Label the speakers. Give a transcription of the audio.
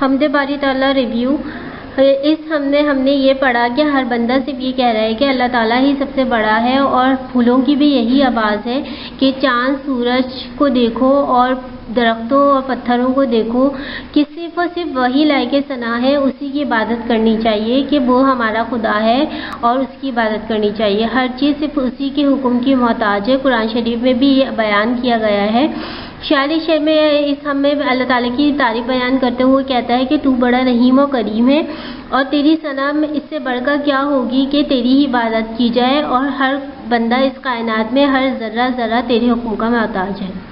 Speaker 1: हमदे बारी ताला रिव्यू इस हमने हमने ये पढ़ा कि हर बंदा सिर्फ़ ये कह रहा है कि अल्लाह ताला ही सबसे बड़ा है और फूलों की भी यही आवाज़ है कि चाँद, सूरज को देखो और दरख्तों और पत्थरों को देखो कि सिर्फ़ और सिर्फ़ वही लायक सना है, उसी की इबादत करनी चाहिए कि वो हमारा खुदा है और उसकी इबादत करनी चाहिए। हर चीज़ सिर्फ़ उसी के हुक्म की मोहताज है। कुरान शरीफ में भी ये बयान किया गया है शायरी शेर में इस हमें अल्लाह ताला की तारीफ़ बयान करते हुए कहता है कि तू बड़ा रहीम और करीम है और तेरी सलाम इससे बढ़कर क्या होगी कि तेरी ही इबादत की जाए और हर बंदा इस कायनात में हर ज़र्रा ज़र्रा तेरे हुक्म का मोहताज है।